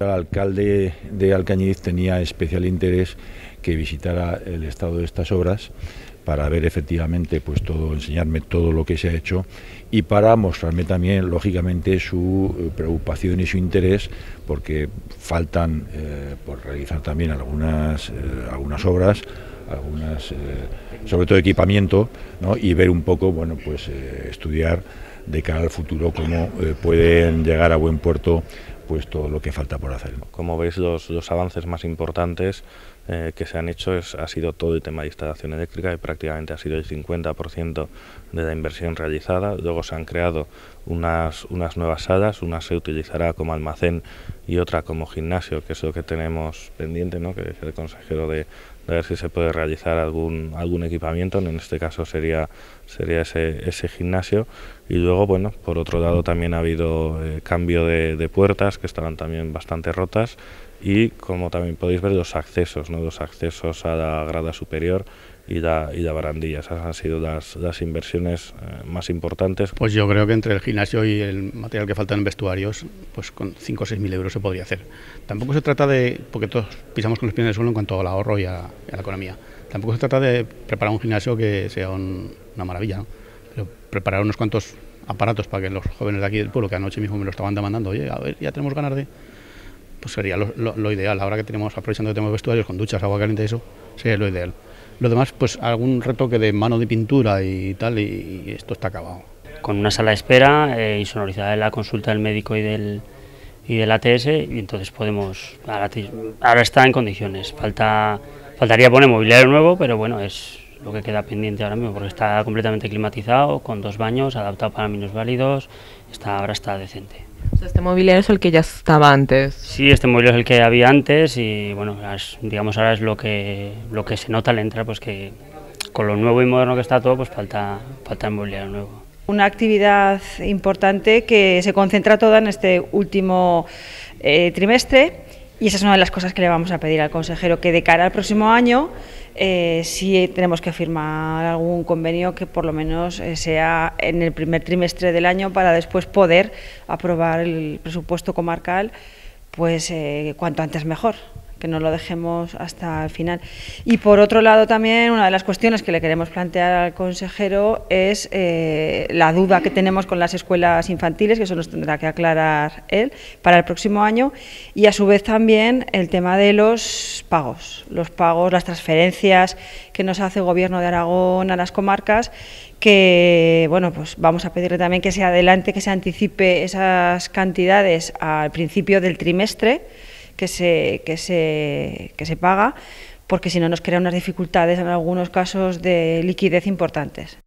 El alcalde de Alcañiz tenía especial interés que visitara el estado de estas obras para ver efectivamente pues todo, enseñarme todo lo que se ha hecho y para mostrarme también lógicamente su eh, preocupación y su interés porque faltan eh, por realizar también algunas, eh, algunas obras algunas sobre todo equipamiento ¿no? y ver un poco bueno pues estudiar de cara al futuro cómo pueden llegar a buen puerto pues todo lo que falta por hacer. Como veis, los, los avances más importantes eh, que se han hecho es, ha sido todo el tema de instalación eléctrica, y prácticamente ha sido el 50% de la inversión realizada. Luego se han creado unas, unas nuevas salas, una se utilizará como almacén y otra como gimnasio, que es lo que tenemos pendiente, ¿no? que es el consejero de, de ver si se puede realizar algún, algún equipamiento, en este caso sería, sería ese, ese gimnasio. Y luego, bueno, por otro lado también ha habido eh, cambio de, puertas que estaban también bastante rotas y como también podéis ver los accesos. Los accesos a la grada superior y la, y la barandilla. Esas han sido las, las inversiones eh, más importantes. Pues yo creo que entre el gimnasio y el material que falta en vestuarios, pues con 5 o 6 mil euros se podría hacer. Tampoco se trata de, porque todos pisamos con los pies en el suelo en cuanto al ahorro y a, y a la economía, tampoco se trata de preparar un gimnasio que sea un, una maravilla, ¿no? pero preparar unos cuantos aparatos para que los jóvenes de aquí del pueblo, que anoche mismo me lo estaban demandando, oye, a ver, ya tenemos ganas de... Pues sería lo, lo, lo ideal, ahora que tenemos, aprovechando que tenemos vestuarios con duchas, agua caliente y eso, sería lo ideal. Lo demás, pues algún retoque de mano de pintura y tal, y, y esto está acabado. Con una sala de espera eh, insonorizada de la consulta del médico y del, y del ATS, y entonces podemos. Ahora, ahora está en condiciones. Falta, faltaría poner mobiliario nuevo, pero bueno, es lo que queda pendiente ahora mismo, porque está completamente climatizado, con dos baños, adaptado para minusválidos, está, ahora está decente. O sea, este mobiliario es el que ya estaba antes. Sí, este mobiliario es el que había antes y bueno, es, digamos ahora es lo que lo que se nota al entrar, pues que con lo nuevo y moderno que está todo, pues falta falta el mobiliario nuevo. Una actividad importante que se concentra toda en este último eh, trimestre y esa es una de las cosas que le vamos a pedir al consejero, que de cara al próximo año eh, sí tenemos que firmar algún convenio que por lo menos eh, sea en el primer trimestre del año para después poder aprobar el presupuesto comarcal pues eh, cuanto antes mejor que no lo dejemos hasta el final. Y por otro lado también una de las cuestiones que le queremos plantear al consejero es eh, la duda que tenemos con las escuelas infantiles, que eso nos tendrá que aclarar él para el próximo año, y a su vez también el tema de los pagos, los pagos, las transferencias que nos hace el Gobierno de Aragón a las comarcas, que bueno, pues vamos a pedirle también que se adelante, que se anticipe esas cantidades al principio del trimestre, que se, que se, que se paga, porque si no nos crea unas dificultades en algunos casos de liquidez importantes.